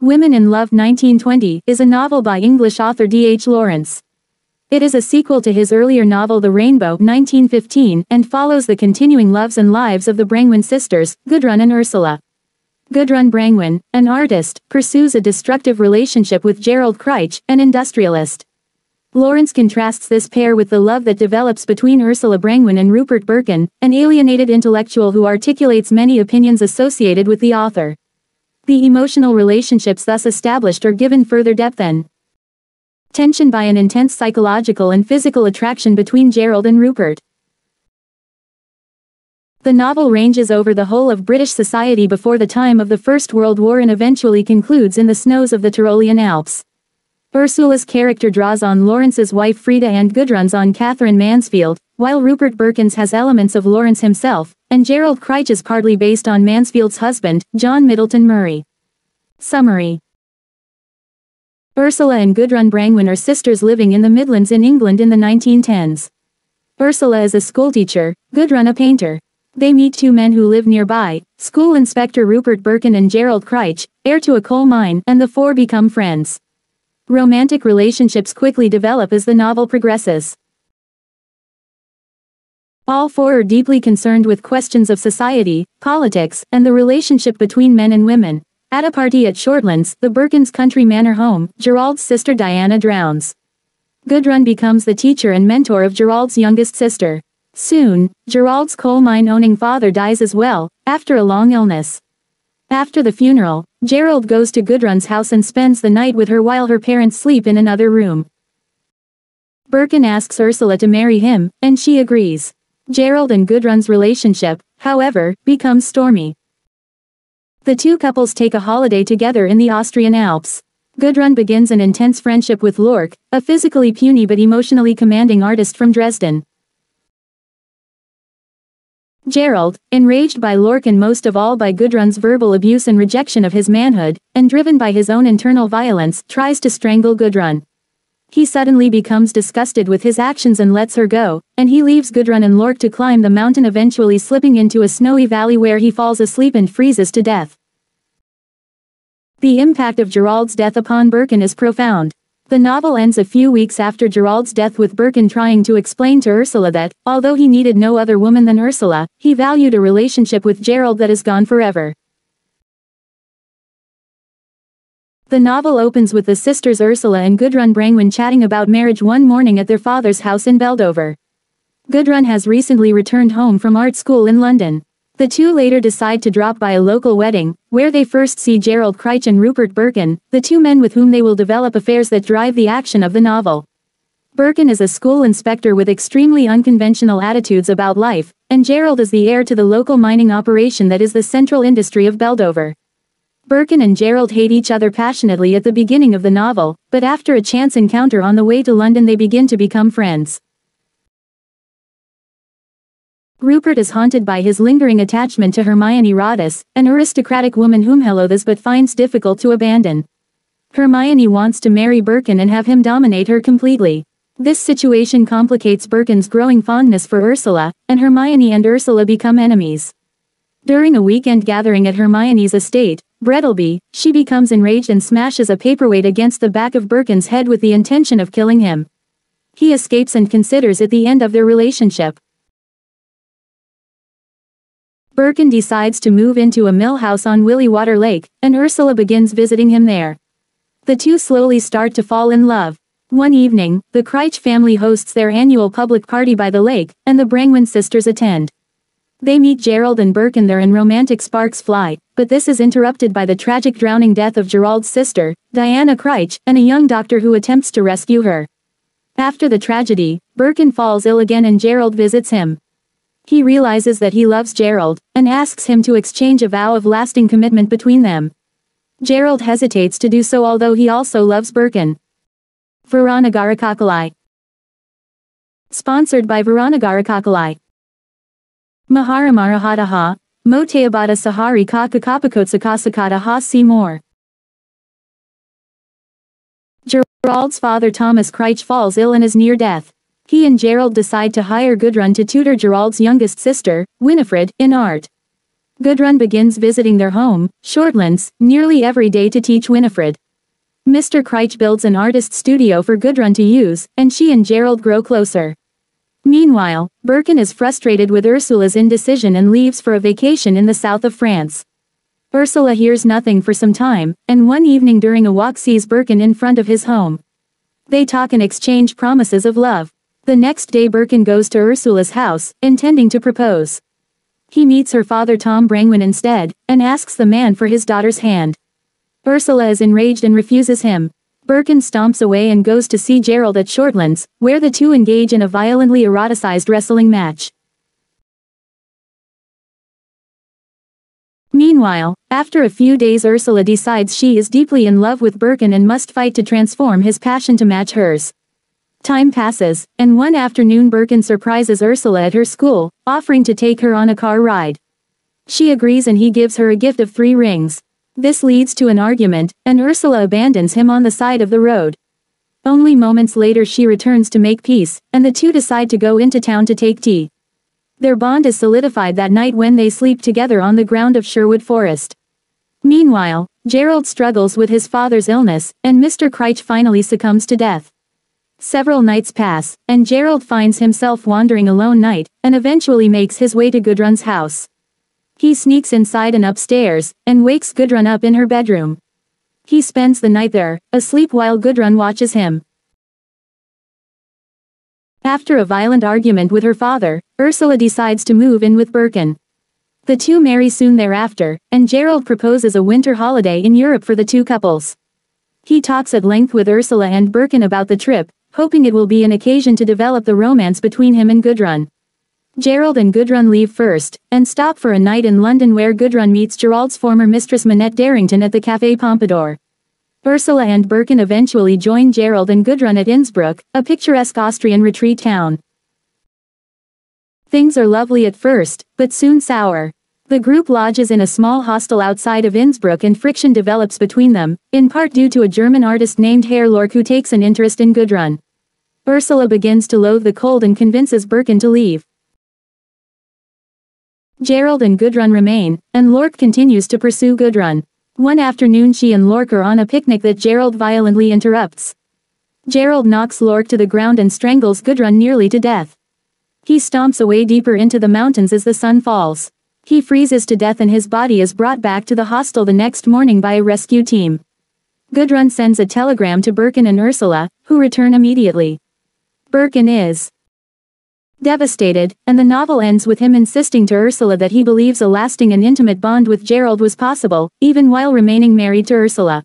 Women in Love 1920 is a novel by English author D.H. Lawrence. It is a sequel to his earlier novel The Rainbow 1915 and follows the continuing loves and lives of the Brangwen sisters, Gudrun and Ursula. Gudrun Brangwen, an artist, pursues a destructive relationship with Gerald Crich, an industrialist. Lawrence contrasts this pair with the love that develops between Ursula Brangwen and Rupert Birkin, an alienated intellectual who articulates many opinions associated with the author. The emotional relationships thus established are given further depth and tension by an intense psychological and physical attraction between Gerald and Rupert. The novel ranges over the whole of British society before the time of the First World War and eventually concludes in the snows of the Tyrolean Alps. Ursula's character draws on Lawrence's wife Frieda and Gudrun's on Katherine Mansfield, while Rupert Birkin's has elements of Lawrence himself, and Gerald Crich is partly based on Mansfield's husband, John Middleton Murry. Summary Ursula and Gudrun Brangwen are sisters living in the Midlands in England in the 1910s. Ursula is a schoolteacher, Gudrun a painter. They meet two men who live nearby, school inspector Rupert Birkin and Gerald Crich, heir to a coal mine, and the four become friends. Romantic relationships quickly develop as the novel progresses. All four are deeply concerned with questions of society, politics, and the relationship between men and women. At a party at Shortlands, the Birkins' country manor home, Gerald's sister Diana drowns. Gudrun becomes the teacher and mentor of Gerald's youngest sister. Soon, Gerald's coal mine-owning father dies as well, after a long illness. After the funeral, Gerald goes to Gudrun's house and spends the night with her while her parents sleep in another room. Birkin asks Ursula to marry him, and she agrees. Gerald and Gudrun's relationship, however, becomes stormy. The two couples take a holiday together in the Austrian Alps. Gudrun begins an intense friendship with Lork, a physically puny but emotionally commanding artist from Dresden. Gerald, enraged by Lork and most of all by Gudrun's verbal abuse and rejection of his manhood, and driven by his own internal violence, tries to strangle Gudrun. He suddenly becomes disgusted with his actions and lets her go, and he leaves Gudrun and Lork to climb the mountain eventually slipping into a snowy valley where he falls asleep and freezes to death. The impact of Gerald's death upon Birkin is profound. The novel ends a few weeks after Gerald's death with Birkin trying to explain to Ursula that, although he needed no other woman than Ursula, he valued a relationship with Gerald that is gone forever. The novel opens with the sisters Ursula and Gudrun Brangwen chatting about marriage one morning at their father's house in Beldover. Gudrun has recently returned home from art school in London. The two later decide to drop by a local wedding, where they first see Gerald Crich and Rupert Birkin, the two men with whom they will develop affairs that drive the action of the novel. Birkin is a school inspector with extremely unconventional attitudes about life, and Gerald is the heir to the local mining operation that is the central industry of Beldover. Birkin and Gerald hate each other passionately at the beginning of the novel, but after a chance encounter on the way to London they begin to become friends. Rupert is haunted by his lingering attachment to Hermione Roddice, an aristocratic woman whom he loathes but finds difficult to abandon. Hermione wants to marry Birkin and have him dominate her completely. This situation complicates Birkin's growing fondness for Ursula, and Hermione and Ursula become enemies. During a weekend gathering at Hermione's estate, Breadalby, she becomes enraged and smashes a paperweight against the back of Birkin's head with the intention of killing him. He escapes and considers it the end of their relationship. Birkin decides to move into a mill house on Willey Water Lake, and Ursula begins visiting him there. The two slowly start to fall in love. One evening, the Crich family hosts their annual public party by the lake, and the Brangwen sisters attend. They meet Gerald and Birkin there and romantic sparks fly, but this is interrupted by the tragic drowning death of Gerald's sister, Diana Crich, and a young doctor who attempts to rescue her. After the tragedy, Birkin falls ill again and Gerald visits him. He realizes that he loves Gerald, and asks him to exchange a vow of lasting commitment between them. Gerald hesitates to do so although he also loves Birkin. Varanagarakakali Sponsored by Varanagarakakali Maharamarahataha, Moteabada Sahari Kakakapakotsa Ha see more. Gerald's father Thomas Crich falls ill and is near death. He and Gerald decide to hire Gudrun to tutor Gerald's youngest sister, Winifred, in art. Gudrun begins visiting their home, Shortlands, nearly every day to teach Winifred. Mr. Crich builds an artist studio for Gudrun to use, and she and Gerald grow closer. Meanwhile, Birkin is frustrated with Ursula's indecision and leaves for a vacation in the south of France. Ursula hears nothing for some time, and one evening during a walk sees Birkin in front of his home. They talk and exchange promises of love. The next day Birkin goes to Ursula's house, intending to propose. He meets her father Tom Brangwen instead, and asks the man for his daughter's hand. Ursula is enraged and refuses him. Birkin stomps away and goes to see Gerald at Shortlands, where the two engage in a violently eroticized wrestling match. Meanwhile, after a few days Ursula decides she is deeply in love with Birkin and must fight to transform his passion to match hers. Time passes, and one afternoon Birkin surprises Ursula at her school, offering to take her on a car ride. She agrees and he gives her a gift of three rings. This leads to an argument, and Ursula abandons him on the side of the road. Only moments later she returns to make peace, and the two decide to go into town to take tea. Their bond is solidified that night when they sleep together on the ground of Sherwood Forest. Meanwhile, Gerald struggles with his father's illness, and Mr. Crich finally succumbs to death. Several nights pass, and Gerald finds himself wandering alone night, and eventually makes his way to Gudrun's house. He sneaks inside and upstairs, and wakes Gudrun up in her bedroom. He spends the night there, asleep while Gudrun watches him. After a violent argument with her father, Ursula decides to move in with Birkin. The two marry soon thereafter, and Gerald proposes a winter holiday in Europe for the two couples. He talks at length with Ursula and Birkin about the trip, hoping it will be an occasion to develop the romance between him and Gudrun. Gerald and Gudrun leave first, and stop for a night in London where Gudrun meets Gerald's former mistress Minette Darrington at the Café Pompadour. Ursula and Birkin eventually join Gerald and Gudrun at Innsbruck, a picturesque Austrian retreat town. Things are lovely at first, but soon sour. The group lodges in a small hostel outside of Innsbruck and friction develops between them, in part due to a German artist named Herr Lork who takes an interest in Gudrun. Ursula begins to loathe the cold and convinces Birkin to leave. Gerald and Gudrun remain, and Lork continues to pursue Gudrun. One afternoon she and Lork are on a picnic that Gerald violently interrupts. Gerald knocks Lork to the ground and strangles Gudrun nearly to death. He stomps away deeper into the mountains as the sun falls. He freezes to death and his body is brought back to the hostel the next morning by a rescue team. Gudrun sends a telegram to Birkin and Ursula, who return immediately. Birkin is devastated, and the novel ends with him insisting to Ursula that he believes a lasting and intimate bond with Gerald was possible, even while remaining married to Ursula.